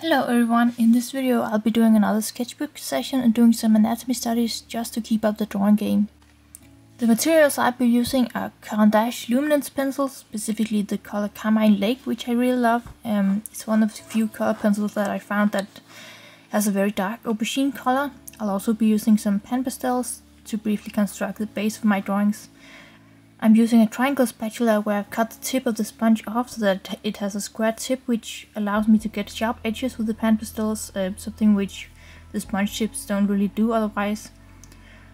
Hello everyone, in this video I'll be doing another sketchbook session and doing some anatomy studies just to keep up the drawing game. The materials I'll be using are Caran d'Ache luminance pencils, specifically the color Carmine Lake, which I really love. Um, it's one of the few color pencils that I found that has a very dark aubergine color. I'll also be using some PanPastels to briefly construct the base of my drawings. I'm using a triangle spatula where I've cut the tip of the sponge off so that it has a square tip which allows me to get sharp edges with the pan pastels, uh, something which the sponge tips don't really do otherwise.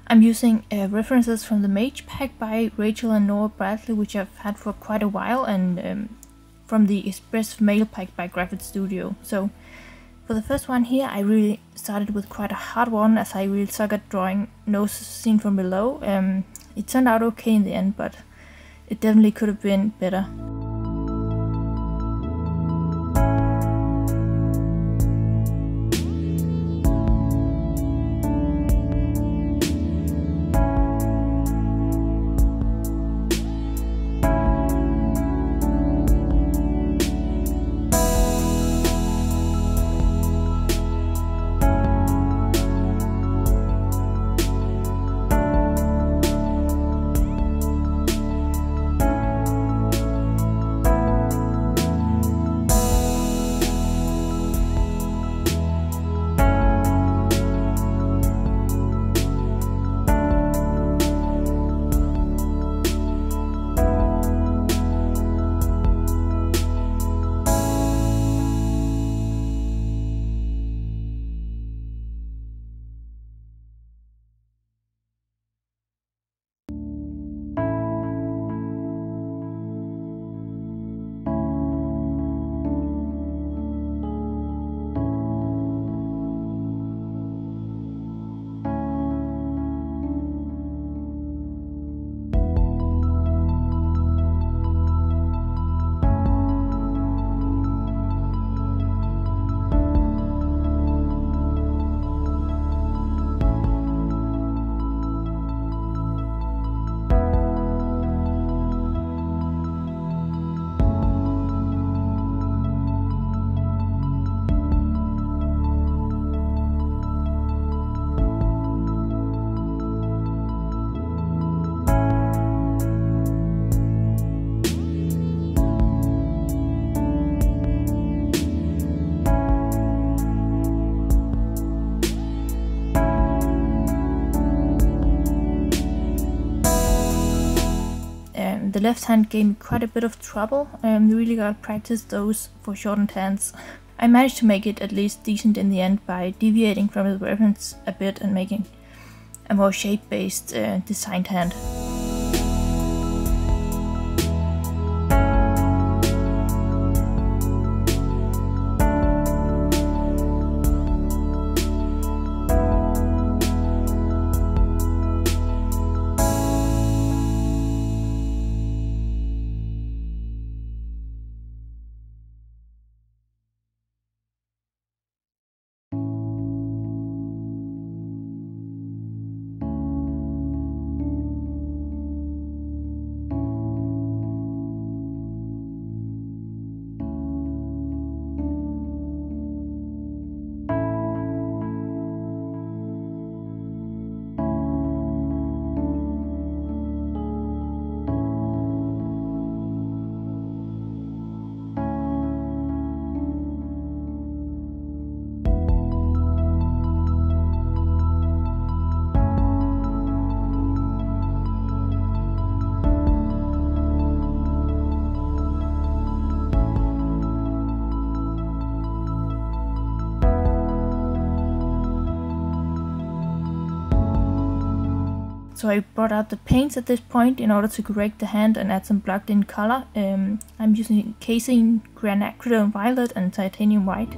I'm using uh, references from the Mage pack by Rachel and Nora Bradley which I've had for quite a while and um, from the Express Mail pack by Graphite Studio. So for the first one here I really started with quite a hard one as I really suck at drawing noses seen from below. Um, it turned out okay in the end, but it definitely could have been better. Left hand gave me quite a bit of trouble um, really gotta practice those foreshortened hands. I managed to make it at least decent in the end by deviating from the reference a bit and making a more shape-based uh, designed hand. So I brought out the paints at this point in order to correct the hand and add some blocked in color. Um, I'm using Casein Quinacridone Violet and Titanium White.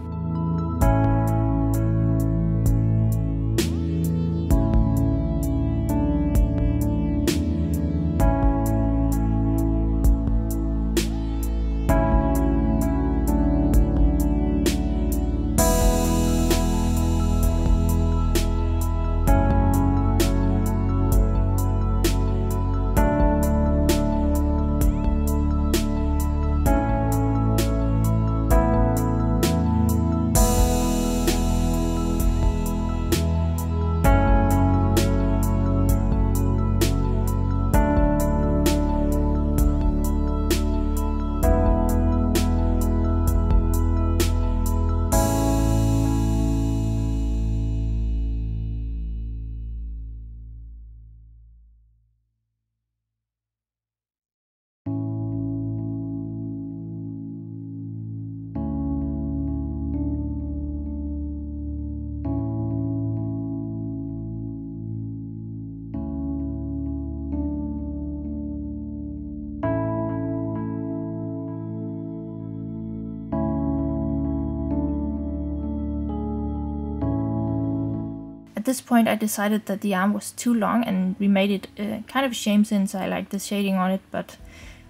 At this point I decided that the arm was too long and remade it uh, kind of a shame since I like the shading on it, but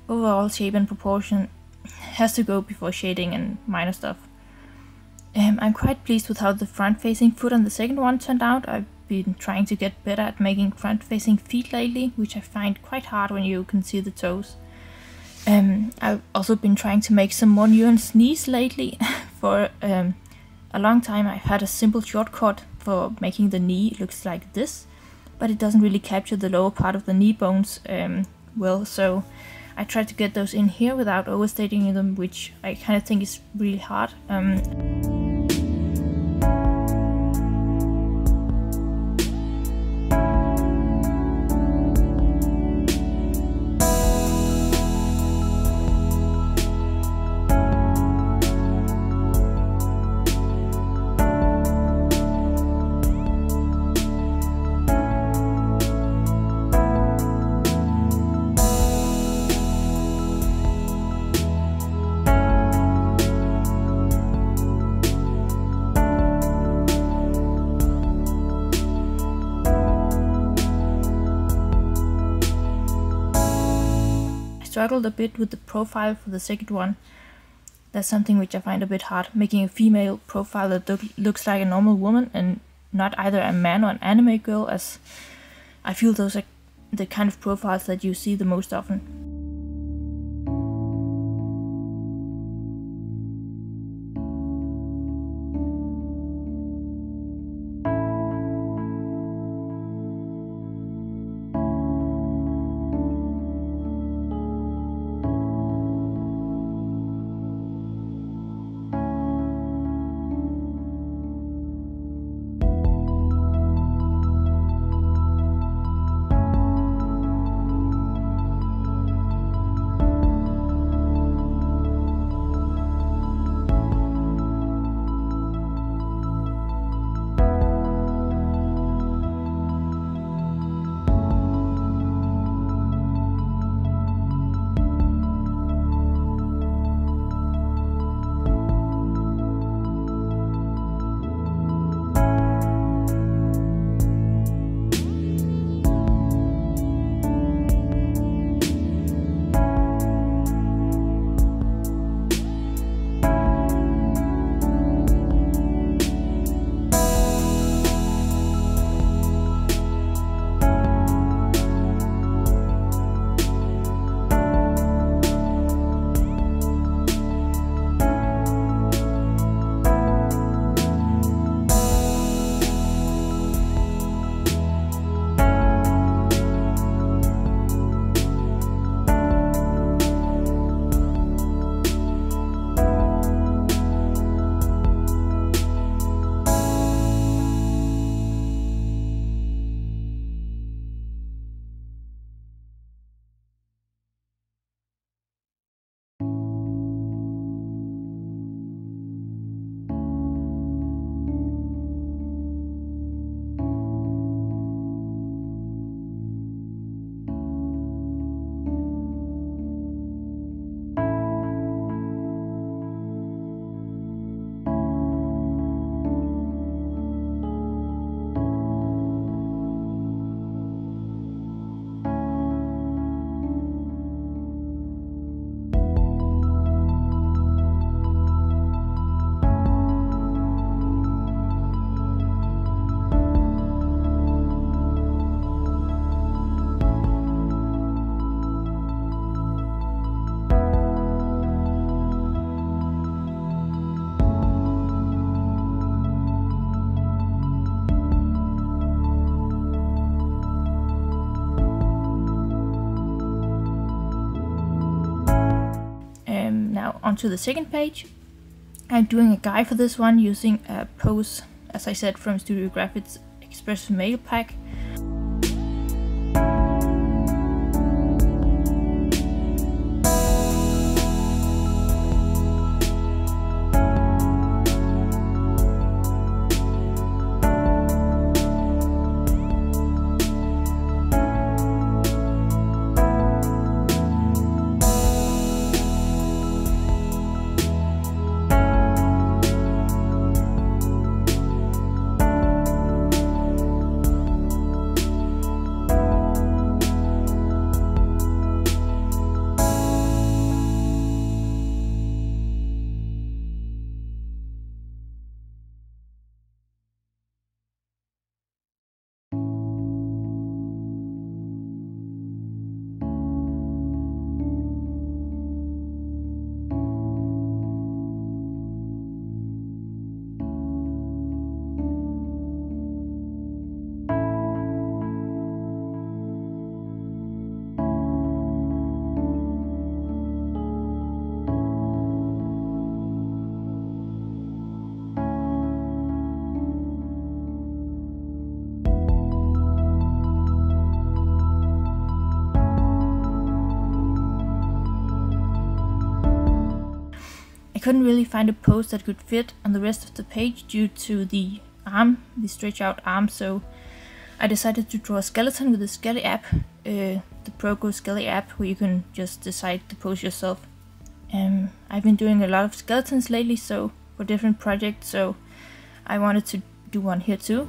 overall shape and proportion has to go before shading and minor stuff. Um, I'm quite pleased with how the front-facing foot on the second one turned out. I've been trying to get better at making front-facing feet lately, which I find quite hard when you can see the toes. Um, I've also been trying to make some more nuanced knees lately. For um, a long time I've had a simple shortcut for making the knee looks like this, but it doesn't really capture the lower part of the knee bones um, well, so I tried to get those in here without overstating them, which I kind of think is really hard. Um, struggled a bit with the profile for the second one. That's something which I find a bit hard, making a female profile that look, looks like a normal woman and not either a man or an anime girl, as I feel those are the kind of profiles that you see the most often. Onto the second page. I'm doing a guide for this one using a pose, as I said, from Studio Graphics Express Mail Pack. Couldn't really find a pose that could fit on the rest of the page due to the arm, the stretch out arm, so I decided to draw a skeleton with the Skelly app, uh, the Proko Skelly app, where you can just decide the pose yourself. Um, I've been doing a lot of skeletons lately, so for different projects, so I wanted to do one here too.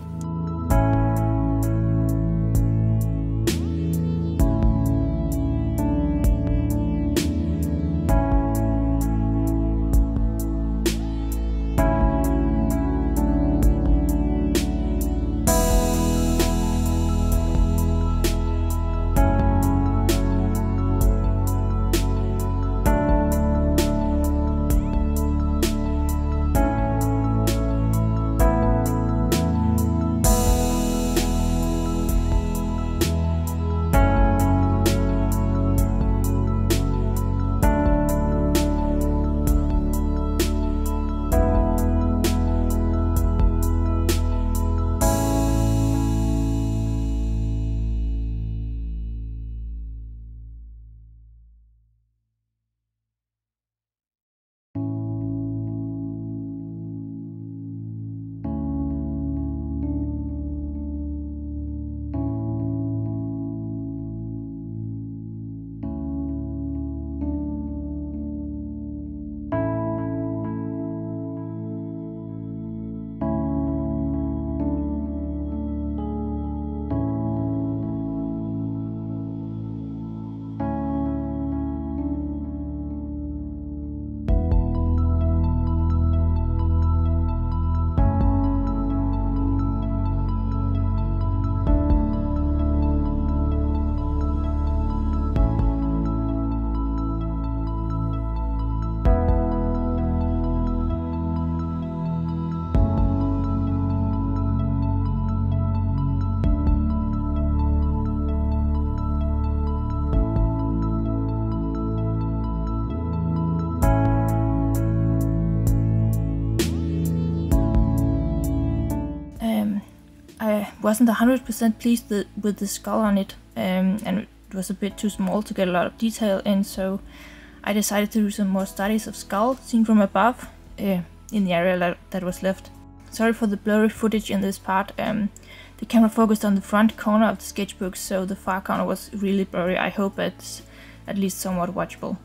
Wasn't 100% pleased with the skull on it, um, and it was a bit too small to get a lot of detail in, so I decided to do some more studies of skull seen from above uh, in the area that, that, was left. Sorry for the blurry footage in this part. Um, the camera focused on the front corner of the sketchbook, so the far corner was really blurry. I hope it's at least somewhat watchable.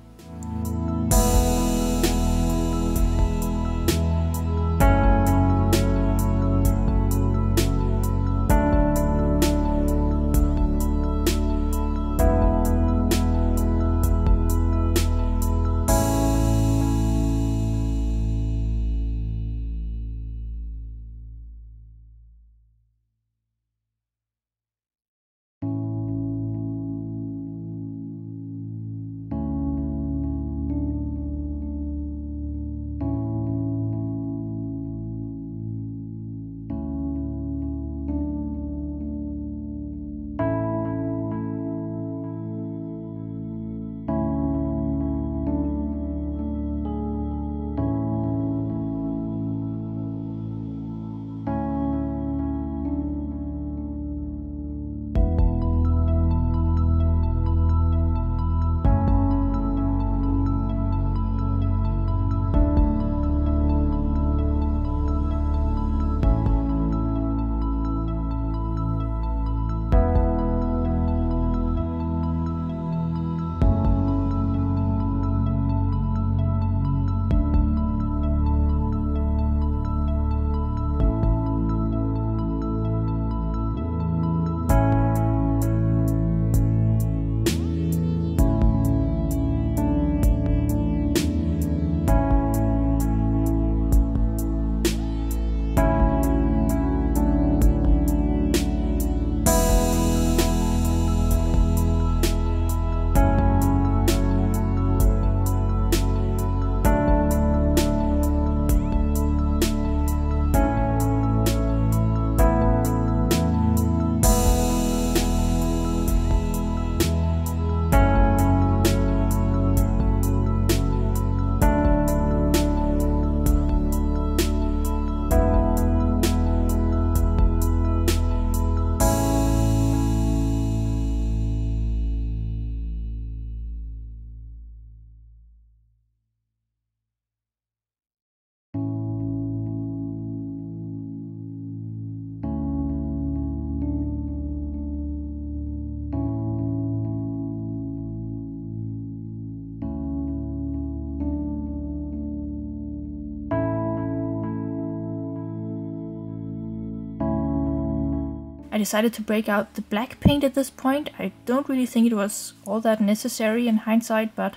Decided to break out the black paint at this point. I don't really think it was all that necessary in hindsight, but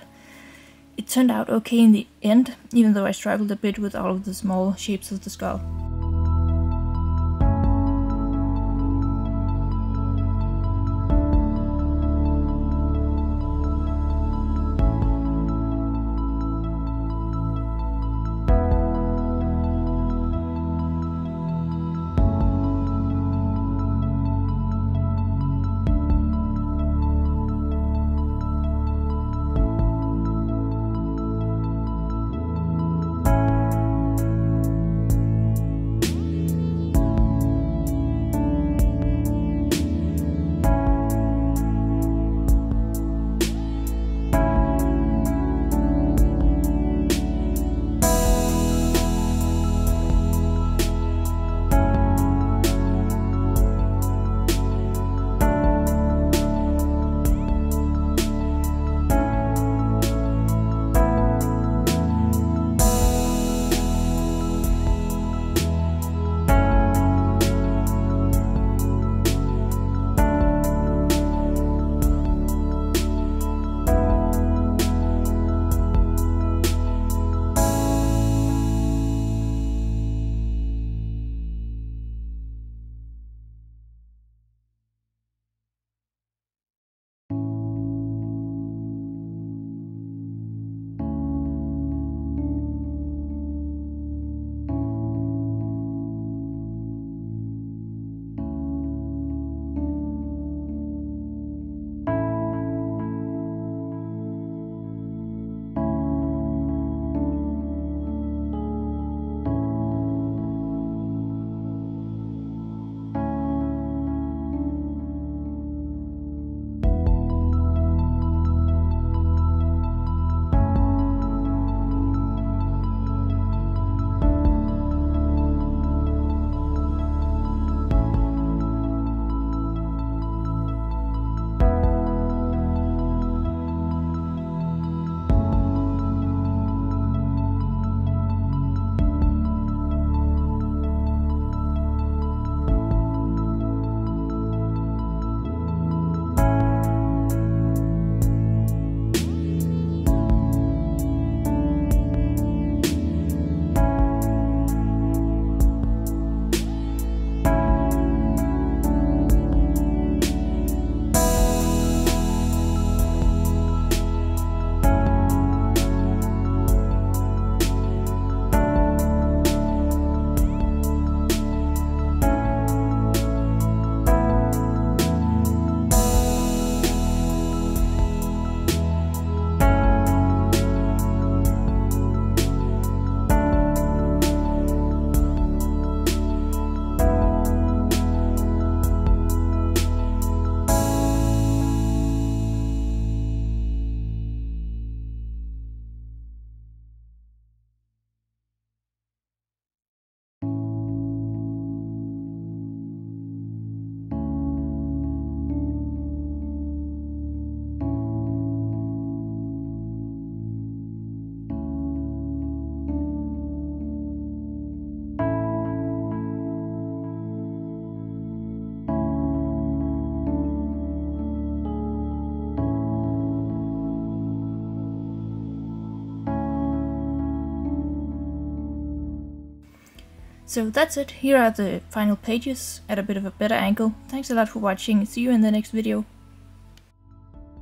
it turned out okay in the end, even though I struggled a bit with all of the small shapes of the skull. So that's it, here are the final pages at a bit of a better angle. Thanks a lot for watching, see you in the next video.